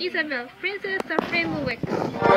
Isabel, Princess of Rainbow